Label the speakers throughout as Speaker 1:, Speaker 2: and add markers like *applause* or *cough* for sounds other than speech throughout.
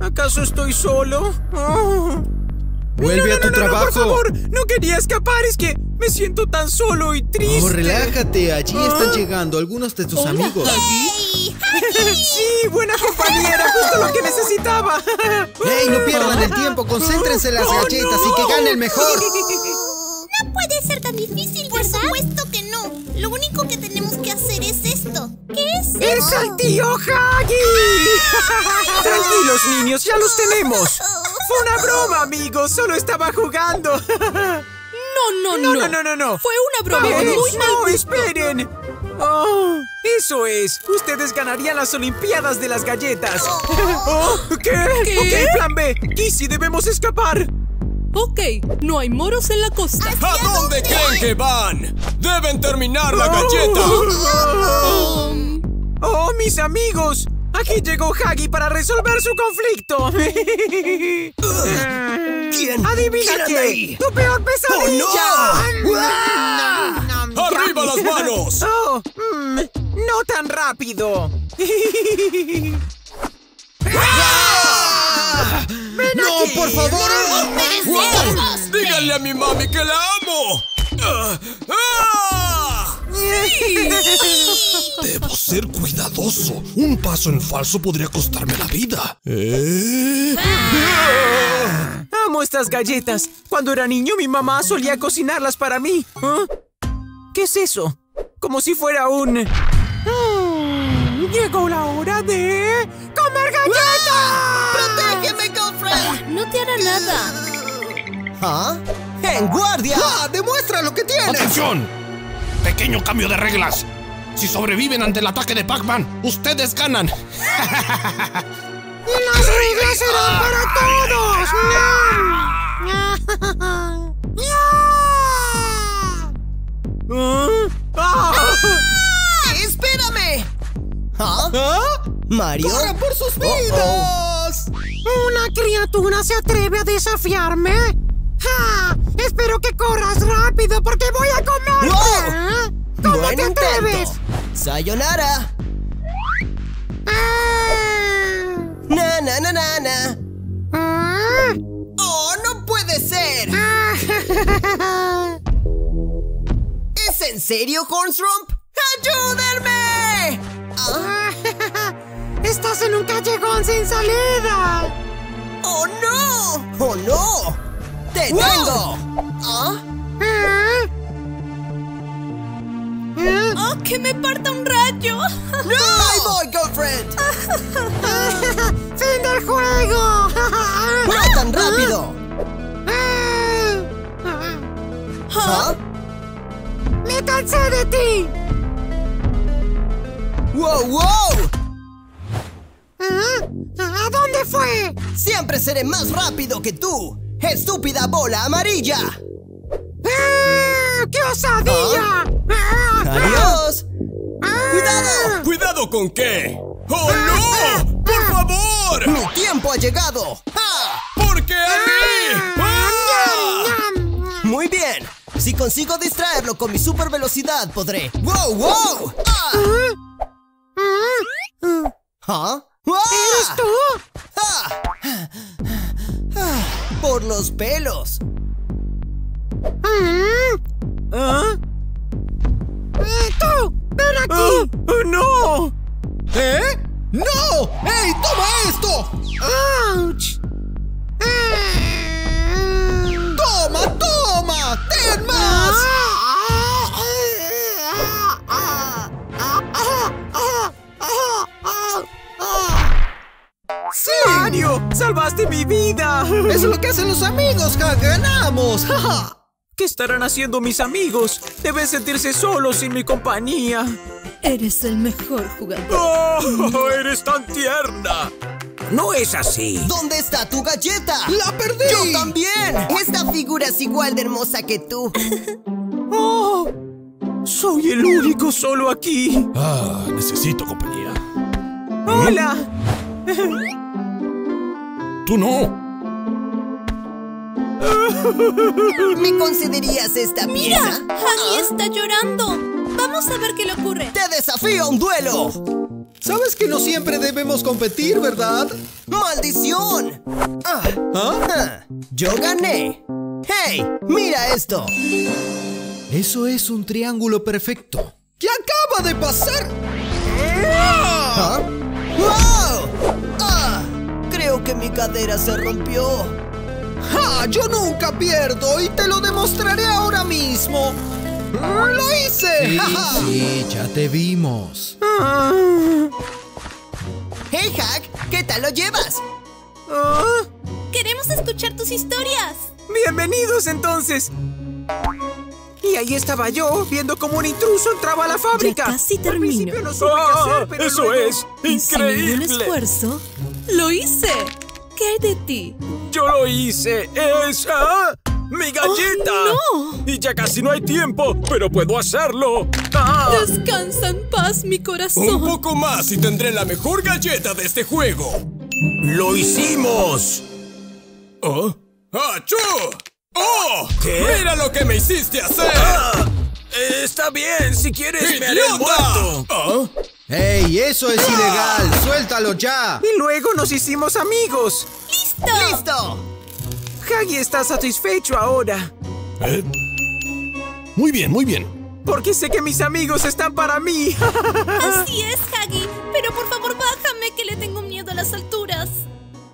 Speaker 1: ¿Acaso estoy solo? Oh.
Speaker 2: Vuelve
Speaker 1: No,
Speaker 2: a tu
Speaker 1: no, no, no,
Speaker 2: trabajo.
Speaker 1: por favor, no quería escapar, es que me siento tan solo y triste.
Speaker 2: Oh, relájate, allí están
Speaker 1: Ah.
Speaker 2: llegando algunos de tus
Speaker 3: Hola,
Speaker 2: amigos.
Speaker 3: Huggy.
Speaker 1: Sí, buena compañera, justo lo que necesitaba.
Speaker 2: ¡Ey, no pierdan el tiempo! ¡Concéntrense en las
Speaker 1: Oh,
Speaker 2: galletas
Speaker 1: no.
Speaker 2: y que gane el mejor!
Speaker 3: No puede ser tan difícil, Por supuesto que no. Lo único que tenemos que hacer es esto. ¿Qué es
Speaker 1: ¡Es
Speaker 3: esto?
Speaker 1: el tío Huggy! *laughs* Tranquilos, niños, ya los tenemos. Fue una broma, amigos, solo estaba jugando.
Speaker 4: No, no,
Speaker 1: No,
Speaker 4: no.
Speaker 1: no, no, no, no.
Speaker 4: Fue una broma muy mal
Speaker 1: no, esperen. Oh, eso es. Ustedes ganarían las Olimpiadas de las galletas. *laughs* Oh, ¿Qué?
Speaker 4: ¿Qué?
Speaker 1: Ok, plan B. Kissy, debemos escapar.
Speaker 4: Ok, no hay moros en la costa.
Speaker 5: ¿A dónde creen que van? ¡Deben terminar la galleta! *laughs*
Speaker 1: Oh, oh, mis amigos. Aquí llegó Huggy para resolver su conflicto.
Speaker 5: ¿Quién?
Speaker 1: Adivina
Speaker 5: ¿Quién anda
Speaker 1: qué.
Speaker 5: ahí?
Speaker 1: Tu peor pesadilla.
Speaker 5: no! ¡Arriba las manos!
Speaker 1: Oh, mm, no tan rápido.
Speaker 2: ¡No, por favor!
Speaker 5: ¡Wow! ¡Díganle a mi mami que la amo! ¡Ah! ¡Ah! Debo ser cuidadoso. Un paso en falso podría costarme la vida. ¿Eh?
Speaker 1: Amo estas galletas. Cuando era niño, mi mamá solía cocinarlas para mí. ¿Ah? ¿Qué es eso? Como si fuera un... Mm, Llegó la hora de... ¡Comer galletas!
Speaker 6: ¡Protégeme, girlfriend!
Speaker 4: no te hará nada.
Speaker 6: ¿Ah? ¡En guardia!
Speaker 2: ¡Ah, demuestra lo que tienes!
Speaker 5: ¡Atención! Pequeño cambio de reglas. Si sobreviven ante el ataque de Pac-Man, ustedes ganan. *laughs*
Speaker 1: ¡Las reglas serán para todos! ¿Ah? ¡Ah!
Speaker 6: ¡Espérame! ¿Ah?
Speaker 2: ¿Ah?
Speaker 6: ¿Mario?
Speaker 2: ¡Corran por sus
Speaker 6: Oh,
Speaker 2: vidas!
Speaker 1: ¿Una criatura se atreve a desafiarme? ¡Ja! Espero que corras rápido porque voy a comerte.
Speaker 6: ¡Wow!
Speaker 1: ¿eh? ¿Cómo
Speaker 6: ¡Buen
Speaker 1: te atreves?
Speaker 6: intento! ¡Sayonara!
Speaker 1: Ah.
Speaker 6: ¡Na, na, na, na, na!
Speaker 1: Ah.
Speaker 6: ¡Oh, no puede ser!
Speaker 1: Ah. *laughs*
Speaker 6: ¿Es en serio, Hornsrump? ¡Ayúdenme! *laughs*
Speaker 1: Estás en un callejón sin salida.
Speaker 6: ¡Oh, no! ¡Oh, no! ¡Te tengo! ¿Ah?
Speaker 1: Ah.
Speaker 4: ¡Oh, que me parta un rayo!
Speaker 6: ¡No! ¡Ahí voy, girlfriend! *laughs*
Speaker 1: ¡Fin del juego! *laughs*
Speaker 6: ¡No tan rápido!
Speaker 1: Ah.
Speaker 6: ¿Ah?
Speaker 1: ¡Me cansé de ti!
Speaker 6: ¡Wow, wow!
Speaker 1: ¿Ah? ¿A dónde fue?
Speaker 6: ¡Siempre seré más rápido que tú! ¡Estúpida bola amarilla!
Speaker 1: ¡Ah! ¡Qué osadía! ¡Ah!
Speaker 6: ¡Adiós!
Speaker 1: ¡Ah!
Speaker 6: ¡Cuidado!
Speaker 5: ¿Cuidado con qué? ¡Oh, no! ¡Por favor!
Speaker 6: ¡Mi tiempo ha llegado! ¡Ah!
Speaker 5: ¿Por qué a mí? ¡Ah!
Speaker 6: Muy bien. Si consigo distraerlo con mi super velocidad, podré. ¡Wow, wow! ¡Ah!
Speaker 1: Ah.
Speaker 6: ¿Ah?
Speaker 1: ¿Eres
Speaker 6: ¡Ah!
Speaker 1: tú?
Speaker 6: ¡Ah! Ah, Por los pelos.
Speaker 1: Ah.
Speaker 5: ¿Ah?
Speaker 1: Eh, ¡Tú! ¡Ven
Speaker 5: ¡Ah!
Speaker 1: aquí!
Speaker 5: ¡Oh, ¡No!
Speaker 2: ¿Eh? ¡No! ¡Ey, toma esto!
Speaker 1: Ah.
Speaker 2: Es lo que hacen los amigos, ja, ¡ganamos! ¡Ja, ja!
Speaker 1: ¿Qué estarán haciendo mis amigos? Deben sentirse solos sin mi compañía.
Speaker 4: Eres el mejor jugador.
Speaker 1: ¡Oh! ¡Eres tan tierna! No es así.
Speaker 6: ¿Dónde está tu galleta?
Speaker 2: ¡La perdí!
Speaker 6: ¡Yo también! Esta figura es igual de hermosa que tú. *laughs*
Speaker 1: ¡Oh! Soy el único solo aquí.
Speaker 5: Ah, necesito compañía.
Speaker 1: ¡Hola!
Speaker 5: Tú no.
Speaker 6: ¿Me concederías esta pieza?
Speaker 4: Huggy está llorando. Vamos a ver qué le ocurre.
Speaker 6: ¡Te desafío a un duelo!
Speaker 2: Sabes que no siempre debemos competir, ¿verdad?
Speaker 6: ¡Maldición! Ah,
Speaker 2: ¿Ah?
Speaker 6: ah, yo gané. ¡Hey! ¡Mira esto!
Speaker 2: Eso es un triángulo perfecto. ¿Qué acaba de pasar?
Speaker 6: ¿Ah? ¡Wow! Ah, creo que mi cadera se rompió.
Speaker 2: ¡Ja! Yo nunca pierdo y te lo demostraré ahora mismo. ¡Lo hice!
Speaker 7: Sí,
Speaker 2: ¡Ja, ja!
Speaker 7: sí, ya te vimos.
Speaker 1: Ah,
Speaker 6: ¡Hey, Hack! ¿Qué tal lo llevas?
Speaker 1: ah,
Speaker 3: Queremos escuchar tus historias.
Speaker 1: bienvenidos entonces. Y ahí estaba yo, viendo cómo un intruso entraba a la fábrica.
Speaker 4: Ya casi termino.
Speaker 1: no supe qué hacer, pero
Speaker 5: Ah, ¡Eso
Speaker 1: luego-
Speaker 5: es
Speaker 4: Y sin ningún
Speaker 5: increíble!
Speaker 4: esfuerzo, lo hice. ¿Qué hay de ti?
Speaker 5: ¡Yo lo hice! ¡Es ah, mi galleta!
Speaker 4: ¡Oh, no!
Speaker 5: Y ya casi no hay tiempo, pero puedo hacerlo. ¡Ah!
Speaker 4: Descansa en paz, mi
Speaker 5: Un
Speaker 4: corazón.
Speaker 5: poco más y tendré la mejor galleta de este juego. ¡Lo hicimos! ¿Oh? ¡Achú! ¡Oh!
Speaker 1: ¿Qué?
Speaker 5: ¡Mira lo que me hiciste hacer!
Speaker 1: Ah, está bien, si quieres me haré el muerto.
Speaker 5: ¿Ah?
Speaker 7: ¡Ey, eso es ilegal! ¡Suéltalo ya!
Speaker 1: Y luego nos hicimos amigos.
Speaker 3: ¡Listo!
Speaker 6: ¡Listo!
Speaker 1: Hagi está satisfecho ahora.
Speaker 5: ¿Eh? Muy bien, muy bien.
Speaker 1: Porque sé que mis amigos están para mí. *laughs*
Speaker 3: Así es, Haggy. Pero por favor, bájame que le tengo miedo a las alturas.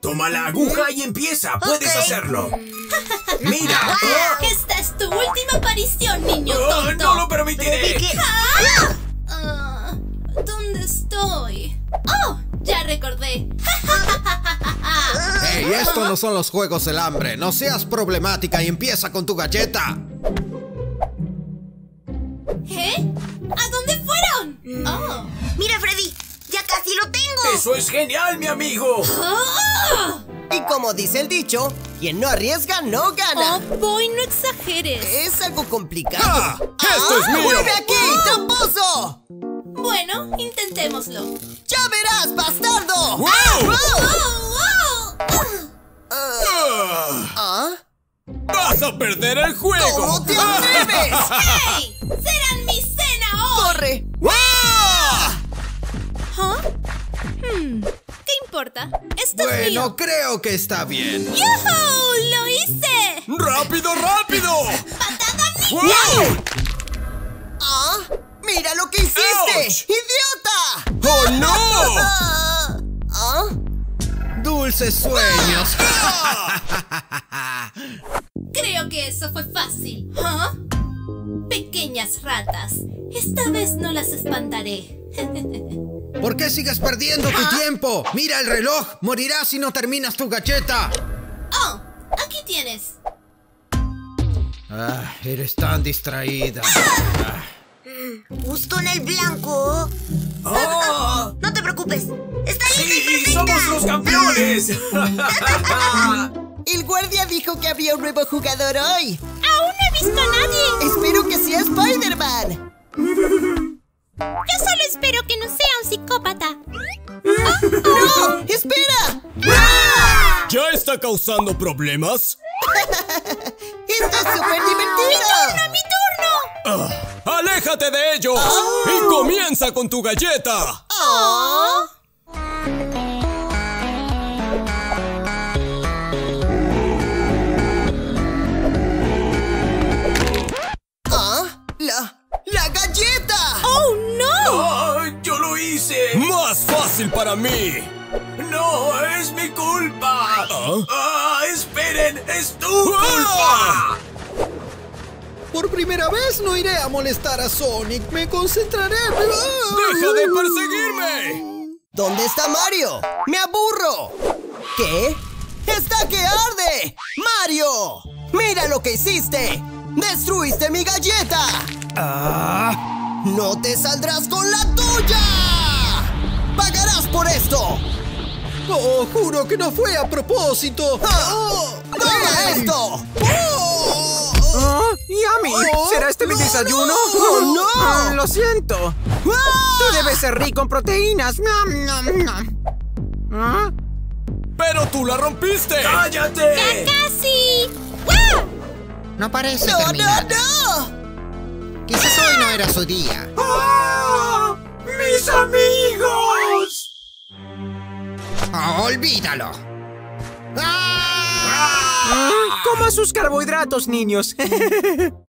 Speaker 1: Toma la aguja y empieza. Puedes hacerlo. *laughs* Mira.
Speaker 3: Esta es tu última aparición, niño
Speaker 1: Oh,
Speaker 3: tonto.
Speaker 1: no lo permitiré.
Speaker 3: ¡Ah! ¡Oh! Ya recordé. *laughs*
Speaker 7: ¡Ey, esto no son los juegos del hambre! ¡No seas problemática y empieza con tu galleta!
Speaker 3: ¿Eh? ¿A dónde fueron? Oh.
Speaker 8: Mira, Freddy, ya casi lo tengo.
Speaker 1: Eso es genial, mi amigo.
Speaker 3: ¡Ah!
Speaker 6: Y como dice el dicho, quien no arriesga no gana.
Speaker 3: Oh, boy, no exageres.
Speaker 6: Es algo complicado.
Speaker 5: ¡Ah! ¡Esto es mío!
Speaker 6: ¡Vuelve aquí, tramposo!
Speaker 3: Bueno, intentémoslo.
Speaker 6: ¡Ya verás, bastardo!
Speaker 5: ¡Wow!
Speaker 3: ¡Oh, wow!
Speaker 5: Ah,
Speaker 6: ¿Ah?
Speaker 5: ¡Vas a perder el juego!
Speaker 6: ¿Cómo te atreves? *laughs*
Speaker 3: ¡Hey! ¡Serán mi cena hoy!
Speaker 6: ¡Corre!
Speaker 5: ¡Ah!
Speaker 3: ¿Ah? Hmm, ¿Qué importa? Esto es
Speaker 7: Bueno,
Speaker 3: mío.
Speaker 7: creo que está bien.
Speaker 3: ¡Yuhu! ¡Lo hice!
Speaker 5: ¡Rápido, rápido!
Speaker 3: ¡Patada
Speaker 5: ¡Wow!
Speaker 6: ¿Ah? ¡Mira lo que hiciste!
Speaker 5: ¡Ouch!
Speaker 6: ¡Idiota!
Speaker 5: ¡Oh, no!
Speaker 6: ¿Ah? *laughs* ¿Ah?
Speaker 7: ¡Dulces sueños! *laughs*
Speaker 3: Creo que eso fue fácil. ¿Ah? Pequeñas ratas. Esta vez no las espantaré. *laughs*
Speaker 7: ¿Por qué sigues perdiendo tu tiempo? ¡Mira el reloj! ¡Morirás si no terminas tu galleta!
Speaker 3: Oh, aquí tienes.
Speaker 7: Ah, eres tan distraída.
Speaker 8: Justo en el blanco.
Speaker 1: Oh,
Speaker 8: No te preocupes. Está y
Speaker 1: sí, somos los campeones. *laughs*
Speaker 6: El guardia dijo que habría un nuevo jugador hoy.
Speaker 3: ¡Aún no he visto a nadie!
Speaker 6: Espero que sea Spider-Man.
Speaker 3: Yo solo espero que no sea un psicópata.
Speaker 6: ¡No! ¡Espera!
Speaker 5: ¿Ya está causando problemas? *laughs*
Speaker 6: ¡Esto es súper divertido!
Speaker 3: ¡Mi turno!
Speaker 5: Ah, ¡Aléjate de ellos! ¡Y comienza con tu galleta!
Speaker 3: Oh.
Speaker 6: ¿Ah? ¡La... ¡La galleta!
Speaker 3: ¡Oh, no!
Speaker 1: Yo lo hice.
Speaker 5: ¡Más fácil para mí!
Speaker 1: No, es mi culpa.
Speaker 5: ¿Ah?
Speaker 1: Ah, esperen, es tu culpa.
Speaker 2: Por primera vez no iré a molestar a Sonic. Me concentraré.
Speaker 5: ¡Deja de perseguirme!
Speaker 6: ¿Dónde está Mario? ¡Me aburro! ¿Qué? ¡Está que arde! ¡Mario! ¡Mira lo que hiciste! ¡Destruiste mi galleta! ¡No te saldrás con la tuya! ¡Pagarás por esto!
Speaker 2: Oh, juro que no fue a propósito.
Speaker 6: ¡Ah! ¡Toma esto!
Speaker 1: Oh, Yami,
Speaker 2: Oh,
Speaker 1: ¿será este mi
Speaker 2: no,
Speaker 1: desayuno?
Speaker 6: no, no.
Speaker 1: Lo siento.
Speaker 6: ¡Ah!
Speaker 1: Tú debes ser rico en proteínas. Nom, nom, nom. ¿Ah?
Speaker 5: ¡Pero tú la rompiste!
Speaker 1: ¡Cállate!
Speaker 3: ¡Casi! ¡Wow!
Speaker 7: No parece
Speaker 6: ¡No, no,
Speaker 7: terminar.
Speaker 6: no!
Speaker 7: Quizás hoy no era su día.
Speaker 1: ¡Ah! mis amigos!
Speaker 2: Ah, olvídalo. ¡Ah!
Speaker 1: Coma sus carbohidratos, niños. *laughs*